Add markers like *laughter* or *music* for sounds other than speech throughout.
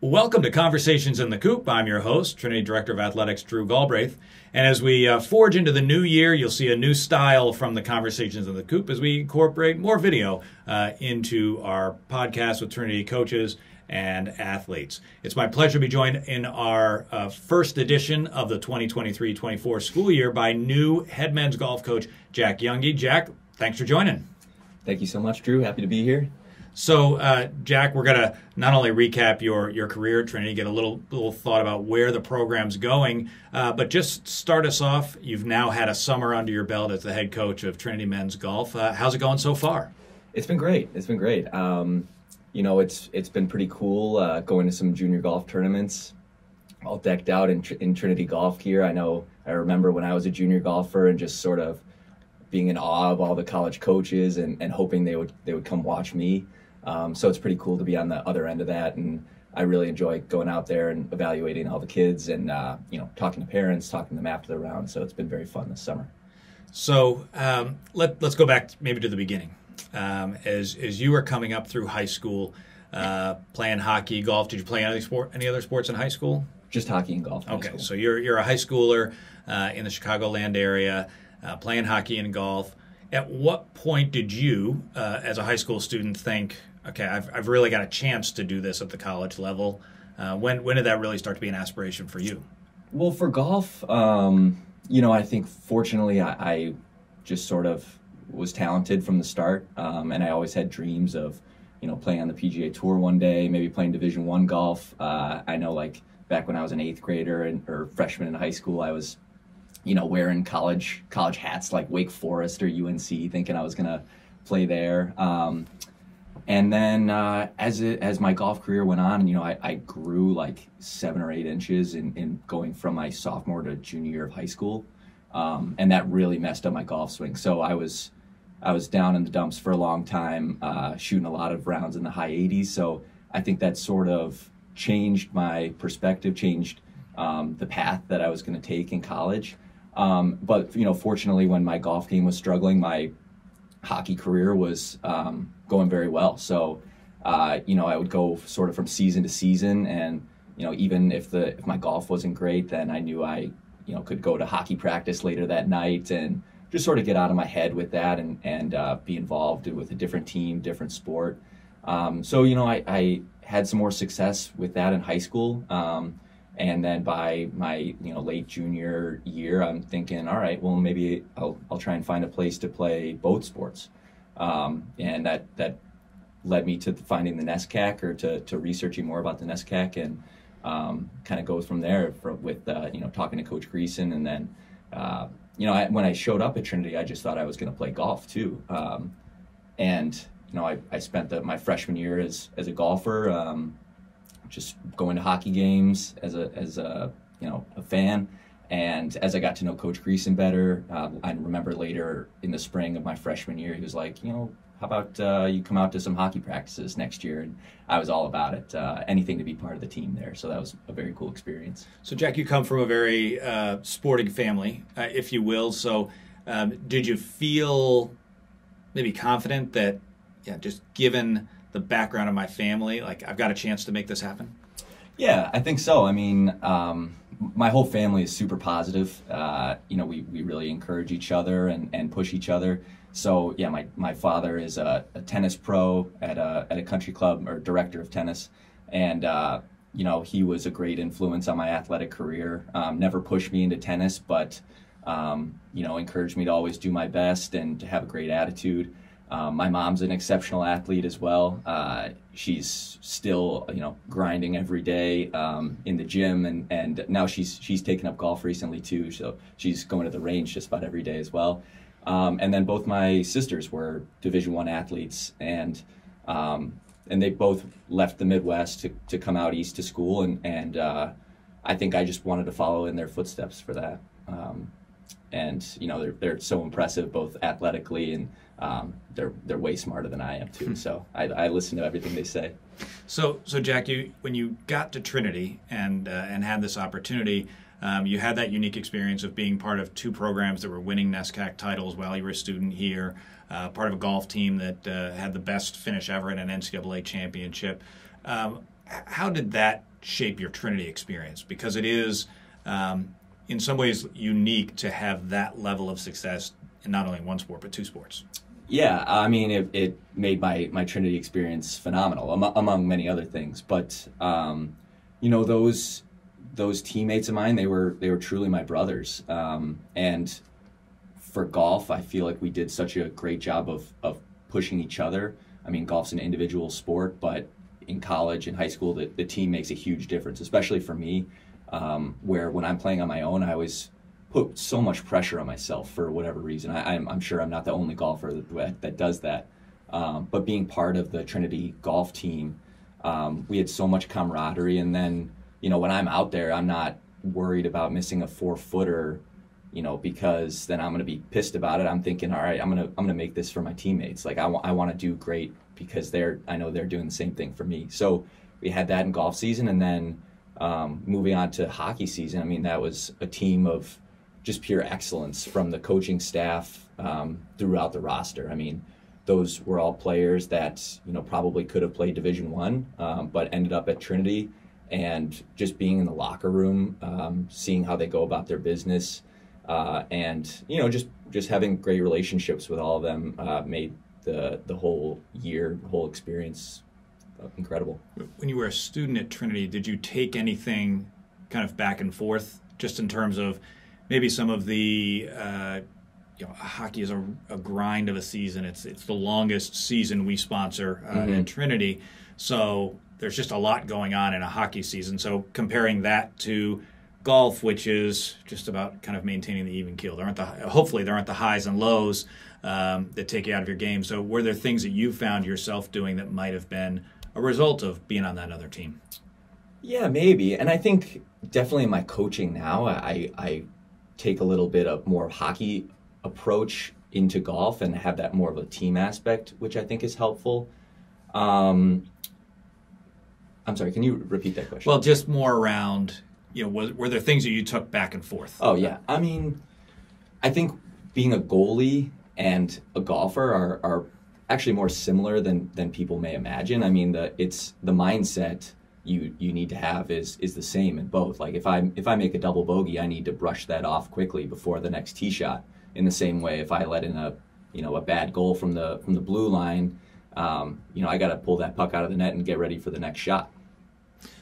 Welcome to Conversations in the Coop. I'm your host, Trinity Director of Athletics, Drew Galbraith. And as we uh, forge into the new year, you'll see a new style from the Conversations in the Coop as we incorporate more video uh, into our podcast with Trinity coaches and athletes. It's my pleasure to be joined in our uh, first edition of the 2023 24 school year by new head men's golf coach, Jack Junge. Jack, thanks for joining. Thank you so much, Drew. Happy to be here. So, uh, Jack, we're going to not only recap your, your career at Trinity, get a little little thought about where the program's going, uh, but just start us off. You've now had a summer under your belt as the head coach of Trinity Men's Golf. Uh, how's it going so far? It's been great. It's been great. Um, you know, it's it's been pretty cool uh, going to some junior golf tournaments, all decked out in, in Trinity golf gear. I know. I remember when I was a junior golfer and just sort of being in awe of all the college coaches and, and hoping they would they would come watch me. Um, so it's pretty cool to be on the other end of that, and I really enjoy going out there and evaluating all the kids, and uh, you know, talking to parents, talking to them after the round. So it's been very fun this summer. So um, let let's go back maybe to the beginning. Um, as as you were coming up through high school, uh, playing hockey, golf. Did you play any sport, any other sports in high school? Just hockey and golf. Okay, so you're you're a high schooler uh, in the Chicagoland area, uh, playing hockey and golf. At what point did you, uh, as a high school student, think, okay, I've, I've really got a chance to do this at the college level? Uh, when when did that really start to be an aspiration for you? Well, for golf, um, you know, I think fortunately I, I, just sort of was talented from the start, um, and I always had dreams of, you know, playing on the PGA Tour one day, maybe playing Division One golf. Uh, I know, like back when I was an eighth grader and or freshman in high school, I was you know, wearing college college hats like Wake Forest or UNC, thinking I was gonna play there. Um, and then uh, as it, as my golf career went on, you know, I, I grew like seven or eight inches in, in, going from my sophomore to junior year of high school, um, and that really messed up my golf swing. So I was I was down in the dumps for a long time, uh, shooting a lot of rounds in the high 80s. So I think that sort of changed my perspective, changed um, the path that I was going to take in college. Um, but you know, fortunately, when my golf game was struggling, my hockey career was um, going very well. So, uh, you know, I would go sort of from season to season, and you know, even if the if my golf wasn't great, then I knew I, you know, could go to hockey practice later that night and just sort of get out of my head with that and and uh, be involved with a different team, different sport. Um, so you know, I, I, had some more success with that in high school. Um, and then by my you know late junior year, I'm thinking, all right, well maybe I'll I'll try and find a place to play both sports, um, and that that led me to finding the NESCAC or to to researching more about the NESCAC and um, kind of goes from there for, with uh, you know talking to Coach Greason and then uh, you know I, when I showed up at Trinity, I just thought I was going to play golf too, um, and you know I, I spent the, my freshman year as as a golfer. Um, just going to hockey games as a as a you know a fan. And as I got to know Coach Greason better, uh, I remember later in the spring of my freshman year, he was like, you know, how about uh, you come out to some hockey practices next year? And I was all about it, uh, anything to be part of the team there. So that was a very cool experience. So, Jack, you come from a very uh, sporting family, uh, if you will. So, um, did you feel maybe confident that, yeah, just given the background of my family, like I've got a chance to make this happen? Yeah, I think so. I mean, um, my whole family is super positive. Uh, you know, we, we really encourage each other and, and push each other. So yeah, my, my father is a, a tennis pro at a, at a country club or director of tennis. And, uh, you know, he was a great influence on my athletic career. Um, never pushed me into tennis, but, um, you know, encouraged me to always do my best and to have a great attitude. Um, my mom's an exceptional athlete as well. Uh, she's still, you know, grinding every day um, in the gym, and, and now she's she's taken up golf recently too. So she's going to the range just about every day as well. Um, and then both my sisters were Division One athletes, and um, and they both left the Midwest to, to come out east to school, and and uh, I think I just wanted to follow in their footsteps for that. Um, and you know they're they're so impressive both athletically and um, they're they're way smarter than I am too. Hmm. so I, I, listen to everything they say. So so Jack, you when you got to Trinity and uh, and had this opportunity, um, you had that unique experience of being part of two programs that were winning NESCAC titles while you were a student here, uh, part of a golf team that uh, had the best finish ever in an NCAA championship. Um, how did that shape your Trinity experience? Because it is, um, in some ways, unique to have that level of success in not only one sport but two sports. Yeah, I mean, it, it made my, my Trinity experience phenomenal, am- among many other things. But um, you know, those those teammates of mine, they were they were truly my brothers. Um, and for golf, I feel like we did such a great job of of pushing each other. I mean, golf's an individual sport, but in college and high school, the, the team makes a huge difference, especially for me, um, where when I'm playing on my own, I was put so much pressure on myself for whatever reason. I, am I'm, I'm sure I'm not the only golfer that, that does that. Um, but being part of the Trinity golf team, um, we had so much camaraderie. And then, you know, when I'm out there, I'm not worried about missing a four footer, you know, because then I'm going to be pissed about it. I'm thinking, all right, I'm going to, I'm going to make this for my teammates. Like I, w- I want to do great because they're, I know they're doing the same thing for me. So we had that in golf season. And then um, moving on to hockey season, I mean, that was a team of, just pure excellence from the coaching staff um, throughout the roster. I mean, those were all players that you know probably could have played Division One, um, but ended up at Trinity. And just being in the locker room, um, seeing how they go about their business, uh, and you know just just having great relationships with all of them uh, made the the whole year, whole experience uh, incredible. When you were a student at Trinity, did you take anything kind of back and forth, just in terms of maybe some of the uh, you know, hockey is a, a, grind of a season. It's it's the longest season we sponsor uh, mm-hmm. Trinity, so there's just a lot going on in a hockey season. So comparing that to golf, which is just about kind of maintaining the even keel. There aren't the hopefully there aren't the highs and lows um, that take you out of your game. So were there things that you found yourself doing that might have been a result of being on that other team? Yeah, maybe. And I think definitely in my coaching now, I I take a little bit of more hockey approach into golf and have that more of a team aspect, which I think is helpful. Um, I'm sorry, can you repeat that question? Well, just more around, you know, was, were there things that you took back and forth? Oh, yeah. I mean, I think being a goalie and a golfer are, are actually more similar than, than people may imagine. I mean, the, it's the mindset you you need to have is is the same in both. Like if I if I make a double bogey, I need to brush that off quickly before the next tee shot. In the same way, if I let in a you know a bad goal from the from the blue line, um, you know I got to pull that puck out of the net and get ready for the next shot.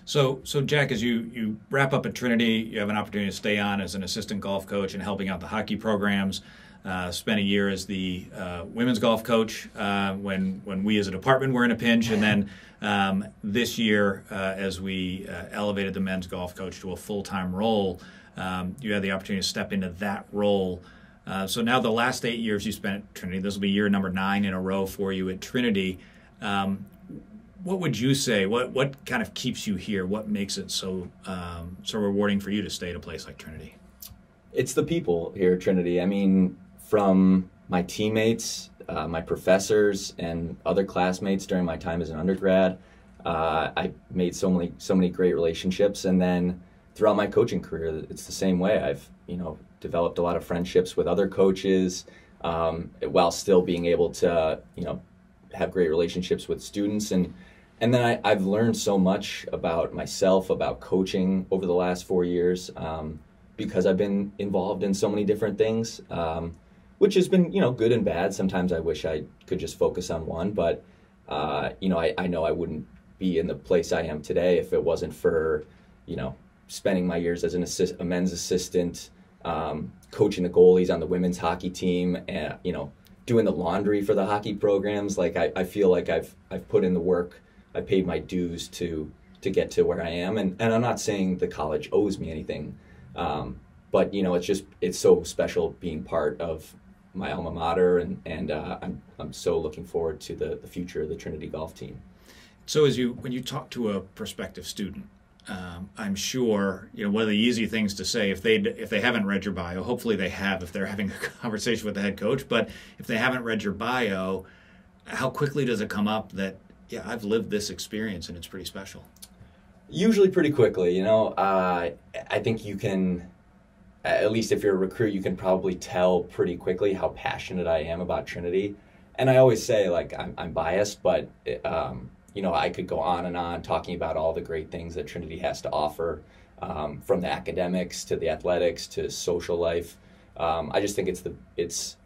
So, so Jack, as you, you wrap up at Trinity, you have an opportunity to stay on as an assistant golf coach and helping out the hockey programs. Uh, spent a year as the uh, women's golf coach uh, when when we as a department were in a pinch, and then um, this year uh, as we uh, elevated the men's golf coach to a full time role, um, you had the opportunity to step into that role. Uh, so now the last eight years you spent at Trinity, this will be year number nine in a row for you at Trinity. Um, what would you say? What what kind of keeps you here? What makes it so um, so rewarding for you to stay at a place like Trinity? It's the people here at Trinity. I mean, from my teammates, uh, my professors, and other classmates during my time as an undergrad. Uh, I made so many so many great relationships, and then throughout my coaching career, it's the same way. I've you know developed a lot of friendships with other coaches, um, while still being able to you know have great relationships with students and and then I, have learned so much about myself, about coaching over the last four years, um, because I've been involved in so many different things. Um, which has been you know good and bad. Sometimes I wish I could just focus on one, but uh, you know I, I know I wouldn't be in the place I am today if it wasn't for you know spending my years as an assist, a men's assistant, um, coaching the goalies on the women's hockey team, and you know doing the laundry for the hockey programs. Like I, I feel like I've I've put in the work. I paid my dues to to get to where I am, and and I'm not saying the college owes me anything. Um, but you know, it's just it's so special being part of my alma mater, and and uh, I'm I'm so looking forward to the the future of the Trinity golf team. So as you when you talk to a prospective student, um, I'm sure you know one of the easy things to say if they if they haven't read your bio. Hopefully they have if they're having a *laughs* conversation with the head coach. But if they haven't read your bio, how quickly does it come up that yeah I've lived this experience and it's pretty special? Usually pretty quickly. You know, uh, I think you can at least if you're a recruit, you can probably tell pretty quickly how passionate I am about Trinity. And I always say, like, I'm, I'm biased, but, um, you know, I could go on and on talking about all the great things that Trinity has to offer, um, from the academics to the athletics to social life. Um, I just think it's the it's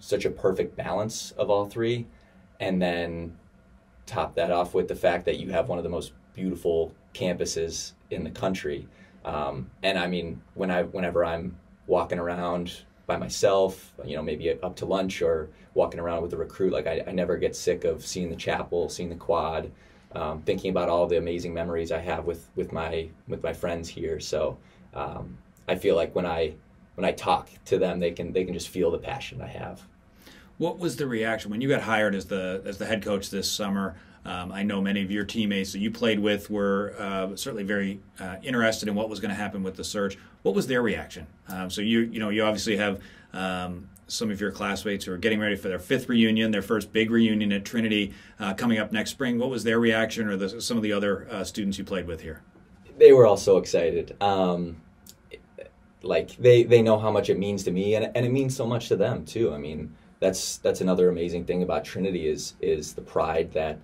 such a perfect balance of all three, and then top that off with the fact that you have one of the most beautiful campuses in the country. Um, and I mean, when I whenever I'm walking around by myself, you know, maybe up to lunch or walking around with a recruit, like I, I never get sick of seeing the chapel, seeing the quad, um, thinking about all the amazing memories I have with with my with my friends here. So um, I feel like when I when I talk to them, they can they can just feel the passion I have. What was the reaction when you got hired as the as the head coach this summer? Um, I know many of your teammates that you played with were uh, certainly very uh, interested in what was going to happen with the search. What was their reaction? Um, so you you know you obviously have um, some of your classmates who are getting ready for their fifth reunion, their first big reunion at Trinity uh, coming up next spring. What was their reaction, or the, some of the other uh, students you played with here? They were all so excited. Um, like they they know how much it means to me, and and it means so much to them too. I mean that's that's another amazing thing about Trinity is is the pride that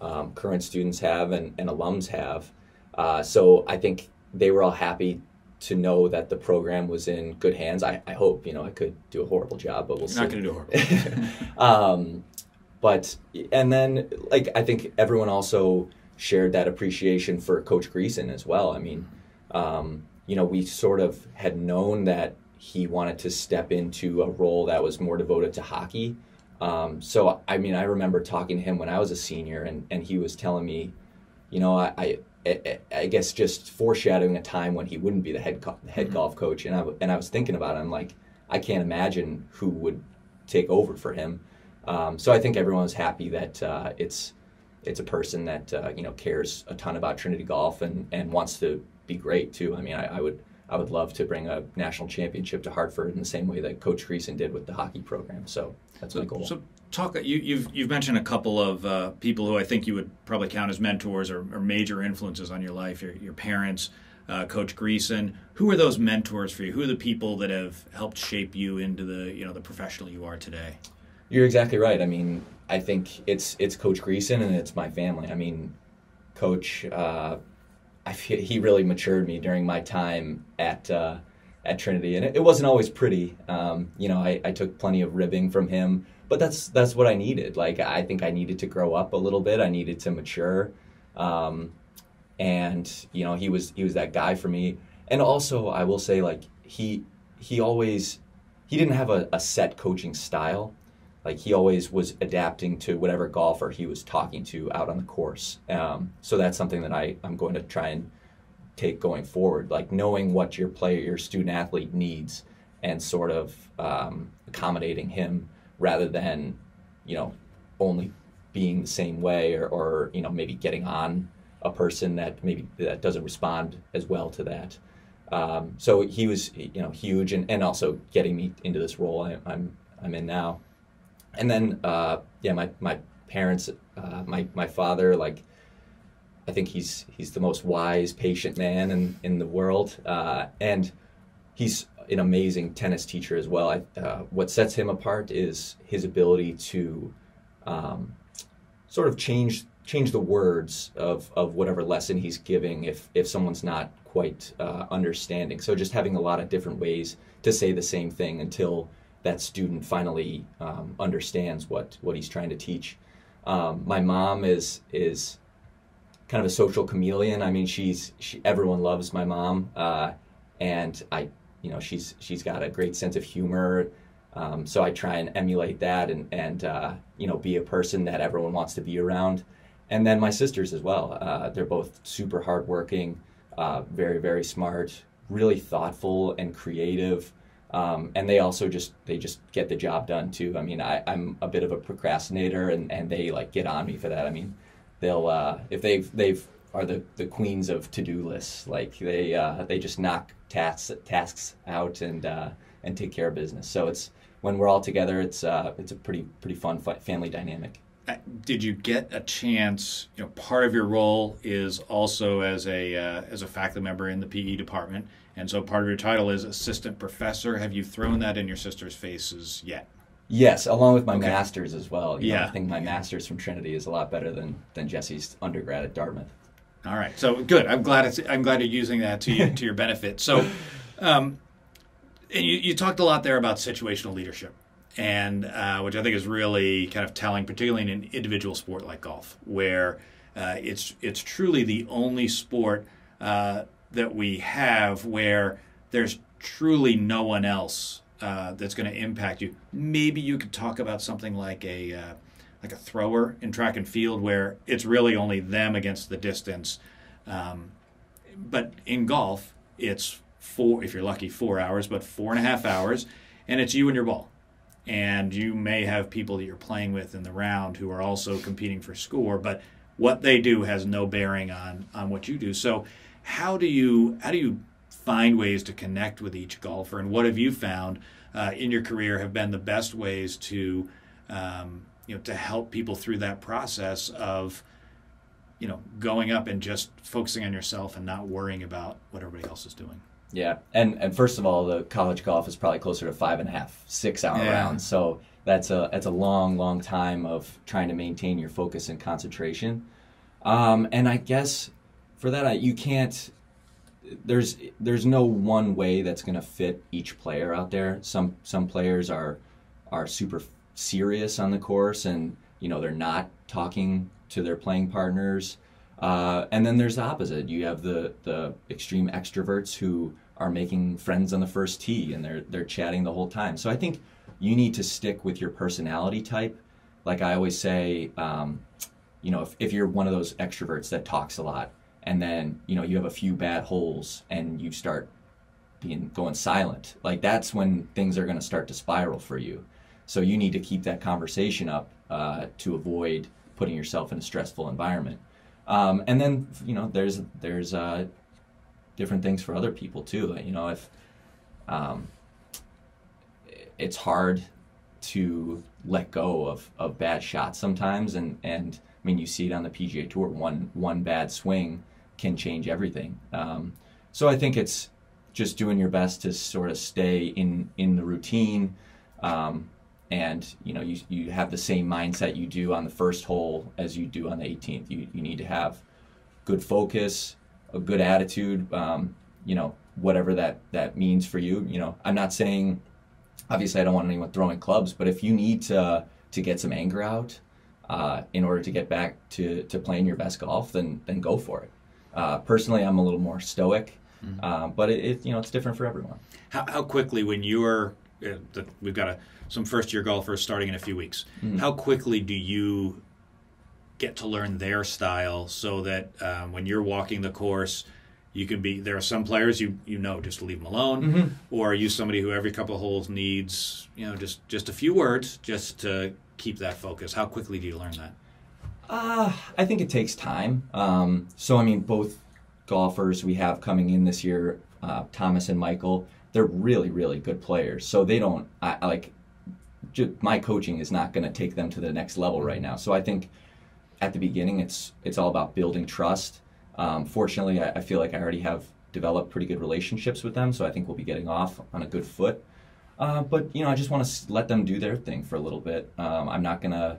um, current students have and, and alums have. Uh, so I think they were all happy to know that the program was in good hands. I, I hope you know I could do a horrible job, but we'll. Not going to do horrible. *laughs* *laughs* um, but and then like I think everyone also shared that appreciation for Coach Greason as well. I mean, um, you know, we sort of had known that he wanted to step into a role that was more devoted to hockey. Um, so I mean, I remember talking to him when I was a senior, and, and he was telling me, you know, I, I, I guess just foreshadowing a time when he wouldn't be the head co- head mm-hmm. golf coach, and I and I was thinking about it. I'm like, I can't imagine who would take over for him. Um, so I think everyone was happy that uh, it's it's a person that uh, you know cares a ton about Trinity Golf and and wants to be great too. I mean, I, I would I would love to bring a national championship to Hartford in the same way that Coach Greason did with the hockey program. So that's so, my goal. So talk. You, have you've, you've mentioned a couple of uh, people who I think you would probably count as mentors or, or major influences on your life. Your, your parents, uh, Coach Greason. Who are those mentors for you? Who are the people that have helped shape you into the you know the professional you are today? You're exactly right. I mean, I think it's it's Coach Greason and it's my family. I mean, Coach. Uh, I feel he really matured me during my time at uh, at Trinity, and it, it, wasn't always pretty. Um, you know, I, I, took plenty of ribbing from him, but that's that's what I needed. Like I think I needed to grow up a little bit. I needed to mature, um, and you know, he was he was that guy for me. And also, I will say, like he he always he didn't have a, a set coaching style like he always was adapting to whatever golfer he was talking to out on the course. Um, so that's something that I, I'm going to try and take going forward, like knowing what your player, your student athlete needs and sort of um, accommodating him rather than, you know, only being the same way or, or, you know, maybe getting on a person that maybe that doesn't respond as well to that. Um, so he was, you know, huge and, and also getting me into this role I, I'm, I'm in now and then uh, yeah, my my parents, uh, my my father, like I think he's he's the most wise, patient man in in the world, uh, and he's an amazing tennis teacher as well. I, uh, what sets him apart is his ability to um, sort of change change the words of, of whatever lesson he's giving if if someone's not quite uh, understanding. So just having a lot of different ways to say the same thing until that student finally um, understands what what he's trying to teach. Um, my mom is is kind of a social chameleon. I mean, she's she, everyone loves my mom, uh, and I, you know, she's she's got a great sense of humor. Um, so I try and emulate that, and and uh, you know, be a person that everyone wants to be around. And then my sisters as well. Uh, they're both super hardworking, uh, very very smart, really thoughtful and creative. Um, and they also just they just get the job done too. I mean, I, I'm a bit of a procrastinator, and, and they like get on me for that. I mean, they'll uh, if they've they've are the, the queens of to do lists. Like they uh, they just knock tasks tasks out and uh, and take care of business. So it's when we're all together, it's uh, it's a pretty pretty fun family dynamic. Uh, did you get a chance? You know, part of your role is also as a uh, as a faculty member in the PE department, and so part of your title is assistant professor. Have you thrown that in your sisters' faces yet? Yes, along with my Okay. masters as well. You know, Yeah. I think my masters from Trinity is a lot better than than Jesse's undergrad at Dartmouth. All right, so good. I'm glad it's. I'm glad you're using that to you, to your benefit. So, um, and you, you talked a lot there about situational leadership, and uh, which I think is really kind of telling, particularly in an individual sport like golf, where uh, it's it's truly the only sport uh, that we have where there's truly no one else uh, that's going to impact you. Maybe you could talk about something like a uh, like a thrower in track and field, where it's really only them against the distance. Um, but in golf, it's four if you're lucky four hours, but four and a half hours, and it's you and your ball. And you may have people that you're playing with in the round who are also competing for score, but what they do has no bearing on on what you do. So, how do you how do you find ways to connect with each golfer, and what have you found uh, in your career have been the best ways to um, you know to help people through that process of you know going up and just focusing on yourself and not worrying about what everybody else is doing. Yeah, and and first of all, the college golf is probably closer to five and a half, six hour Yeah. rounds. So that's a that's a long, long time of trying to maintain your focus and concentration. Um, and I guess for that, I, you can't. There's there's no one way that's going to fit each player out there. Some some players are are super serious on the course, and you know they're not talking to their playing partners. Uh, and then there's the opposite. You have the the extreme extroverts who are making friends on the first tee and they're they're chatting the whole time. So I think you need to stick with your personality type. Like I always say, um, you know, if, if you're one of those extroverts that talks a lot, and then you know you have a few bad holes and you start being going silent, like that's when things are going to start to spiral for you. So you need to keep that conversation up uh, to avoid putting yourself in a stressful environment. Um, and then you know there's there's uh, different things for other people too. You know if um, it's hard to let go of, of bad shots sometimes, and and I mean you see it on the PGA Tour. One one bad swing can change everything. Um, so I think it's just doing your best to sort of stay in in the routine. Um, and you know you, you have the same mindset you do on the first hole as you do on the 18th you, you need to have good focus a good attitude um, you know whatever that that means for you you know i'm not saying obviously i don't want anyone throwing clubs but if you need to to get some anger out uh, in order to get back to to playing your best golf then then go for it uh, personally i'm a little more stoic uh, but it, it you know it's different for everyone How, how quickly, when you're, uh, the, we've got a, some first year golfers starting in a few weeks, how quickly do you get to learn their style so that um, when you're walking the course, you can be, there are some players you, you know just to leave them alone, or are you somebody who every couple of holes needs, you know, just, just a few words just to keep that focus? How quickly do you learn that? Uh, I think it takes time. Um, so, I mean, both golfers we have coming in this year, uh, Thomas and Michael, they're really, really good players. So they don't, I, like, ju- my coaching is not going to take them to the next level right now. So I think at the beginning, it's it's all about building trust. Um, fortunately, I, I feel like I already have developed pretty good relationships with them, so I think we'll be getting off on a good foot. Uh, but you know, I just want to let them do their thing for a little bit. Um, I'm not gonna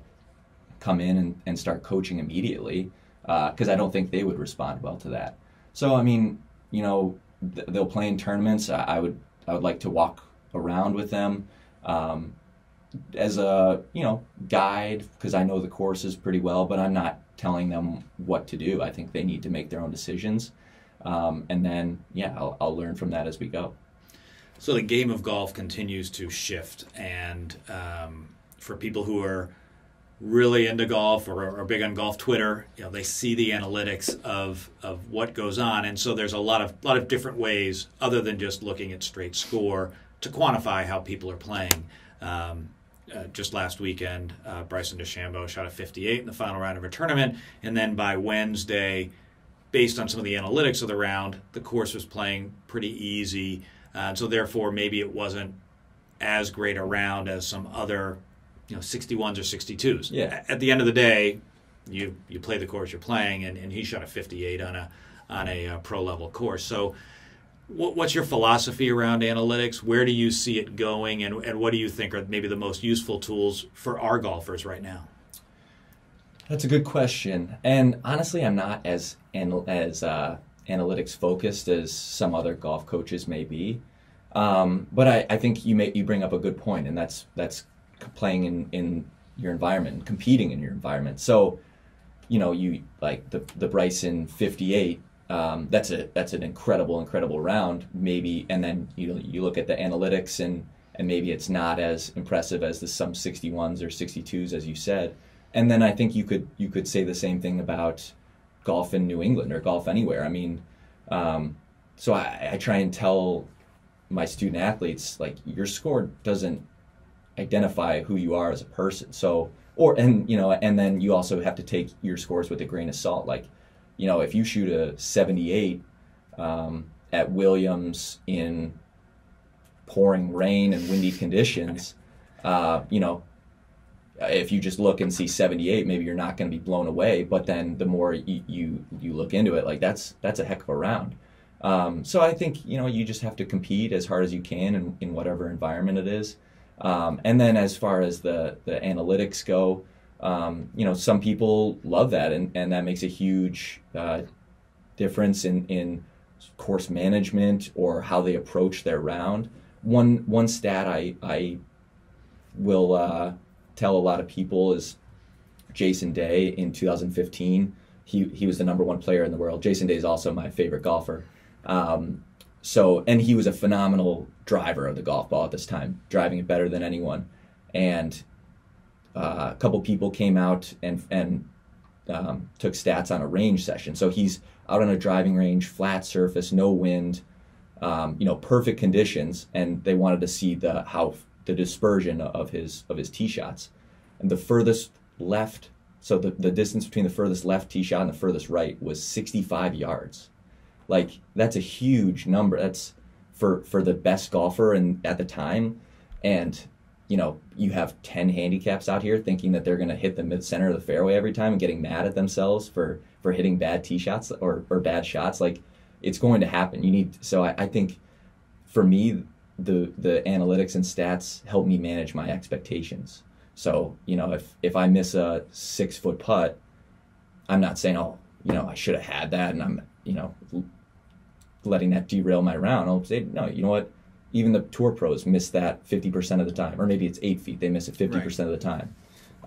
come in and, and start coaching immediately because I don't think they would respond well to that. So I mean, you know, th- they'll play in tournaments. I, I would I would like to walk around with them um, as a you know guide because I know the courses pretty well, but I'm not telling them what to do. I think they need to make their own decisions, um, and then yeah, I'll, I'll learn from that as we go. So the game of golf continues to shift, and um, for people who are really into golf or are big on golf Twitter, you know, they see the analytics of of what goes on, and so there's a lot of lot of different ways other than just looking at straight score to quantify how people are playing. Um, uh, just last weekend, uh, Bryson DeChambeau shot a 58 in the final round of a tournament, and then by Wednesday, based on some of the analytics of the round, the course was playing pretty easy. Uh, so therefore, maybe it wasn't as great a round as some other, you know, 61s or 62s. Yeah. At the end of the day, you you play the course you're playing, and, and he shot a 58 on a on a uh, pro level course. So what's your philosophy around analytics? Where do you see it going, and, and what do you think are maybe the most useful tools for our golfers right now? That's a good question, and honestly, I'm not as as uh, analytics focused as some other golf coaches may be. Um, but I, I think you may you bring up a good point, and that's that's playing in, in your environment, competing in your environment. So, you know, you like the the Bryson 58 um, that's a that's an incredible incredible round maybe and then you you look at the analytics and and maybe it's not as impressive as the some 61s or 62s as you said and then I think you could you could say the same thing about golf in New England or golf anywhere I mean um, so I, I try and tell my student athletes like your score doesn't identify who you are as a person so or and you know and then you also have to take your scores with a grain of salt like you know, if you shoot a 78 um, at Williams in pouring rain and windy conditions, uh, you know, if you just look and see 78, maybe you're not going to be blown away. But then the more you, you, you look into it, like that's that's a heck of a round. Um, so I think you know you just have to compete as hard as you can in, in whatever environment it is. Um, and then as far as the the analytics go, um, you know, some people love that, and, and that makes a huge uh, difference in, in course management or how they approach their round. One one stat I I will uh, tell a lot of people is Jason Day in 2015. He he was the number one player in the world. Jason Day is also my favorite golfer. Um, so and he was a phenomenal driver of the golf ball at this time, driving it better than anyone. And uh, a couple people came out and and um, took stats on a range session. So he's out on a driving range, flat surface, no wind, um, you know, perfect conditions, and they wanted to see the how the dispersion of his of his tee shots. And the furthest left, so the, the distance between the furthest left tee shot and the furthest right was 65 yards. Like that's a huge number. That's for for the best golfer and at the time, and you know, you have 10 handicaps out here thinking that they're going to hit the mid center of the fairway every time and getting mad at themselves for, for hitting bad tee shots or, or bad shots. Like, it's going to happen. You need, so I, I think for me, the, the analytics and stats help me manage my expectations. So, you know, if, if I miss a six foot putt, I'm not saying, oh, you know, I should have had that and I'm, you know, letting that derail my round. I'll say, no, you know what? even the tour pros miss that 50% of the time, or maybe it's eight feet, they miss it 50% right. of the time.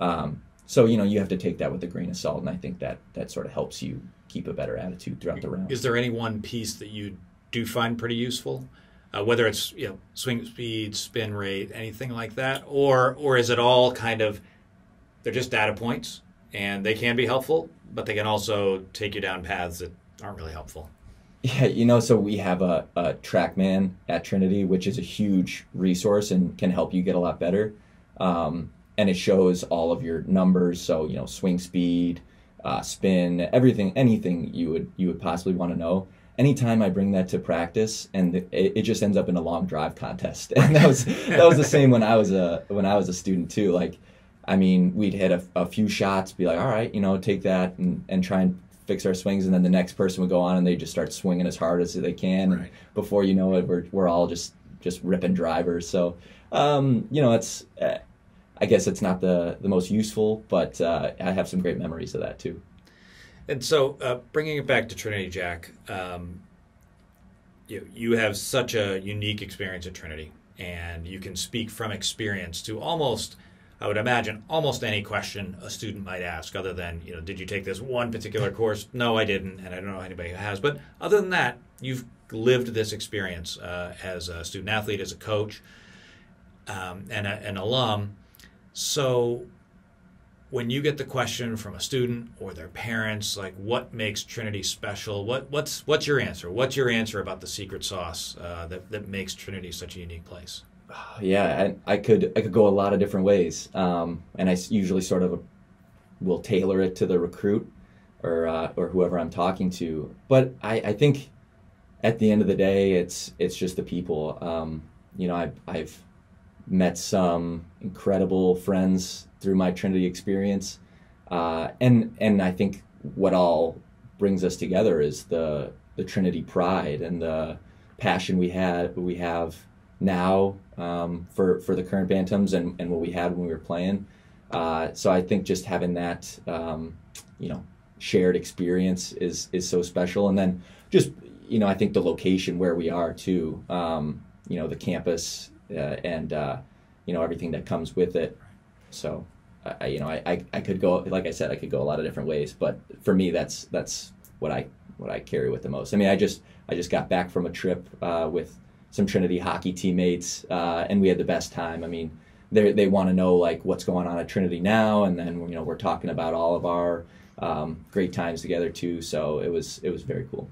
Um, so, you know, you have to take that with a grain of salt, and I think that that sort of helps you keep a better attitude throughout the round. Is there any one piece that you do find pretty useful? Uh, whether it's you know swing speed, spin rate, anything like that, or or is it all kind of they're just data points and they can be helpful, but they can also take you down paths that aren't really helpful. Yeah, you know, so we have a, a TrackMan at Trinity, which is a huge resource and can help you get a lot better. Um, and it shows all of your numbers, so you know, swing speed, uh, spin, everything, anything you would you would possibly want to know. Anytime I bring that to practice, and it, it just ends up in a long drive contest, *laughs* and that was that was the same when I was a when I was a student too. Like, I mean, we'd hit a, a few shots, be like, all right, you know, take that and, and try and fix our swings, and then the next person would go on and they just start swinging as hard as they can. Right. And before you know it, we're we're all just just ripping drivers. So um, you know, it's uh, I guess it's not the the most useful, but uh, I have some great memories of that too. And so, uh, bringing it back to Trinity, Jack, um, you you have such a unique experience at Trinity, and you can speak from experience to almost I would imagine almost any question a student might ask, other than, you know, did you take this one particular course? No, I didn't, and I don't know anybody who has. But other than that, you've lived this experience uh, as a student athlete, as a coach, um, and a, an alum. So when you get the question from a student or their parents, like what makes Trinity special? What what's what's your answer? What's your answer about the secret sauce uh, that that makes Trinity such a unique place? Yeah, I, I, could I could go a lot of different ways, um, and I usually sort of will tailor it to the recruit or uh, or whoever I'm talking to. But I, I think at the end of the day, it's it's just the people. Um, you know, I've I've met some incredible friends through my Trinity experience, uh, and and I think what all brings us together is the the Trinity pride and the passion we had we have now um, for for the current bantams and, and what we had when we were playing. Uh, so I think just having that um, you know shared experience is is so special, and then just you know I think the location where we are too. Um, you know the campus uh, and uh, you know everything that comes with it. So I, you know I, I, I could go like I said I could go a lot of different ways, but for me that's that's what I what I carry with the most. I mean I just I just got back from a trip uh, with some Trinity hockey teammates, uh, and we had the best time. I mean, they they want to know like what's going on at Trinity now, and then you know we're talking about all of our um, great times together too. So it was it was very cool.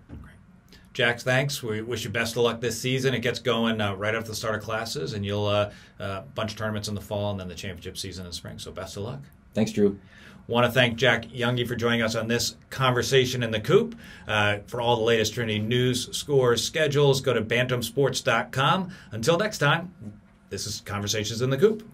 Jax, thanks. We wish you best of luck this season. It gets going uh, right after the start of classes, and you'll uh, uh, bunch of tournaments in the fall, and then the championship season in the spring. So best of luck. Thanks, Drew. Want to thank Jack Junge for joining us on this conversation in the coop. Uh, for all the latest Trinity news, scores, schedules, go to bantamsports.com. Until next time, this is Conversations in the Coop.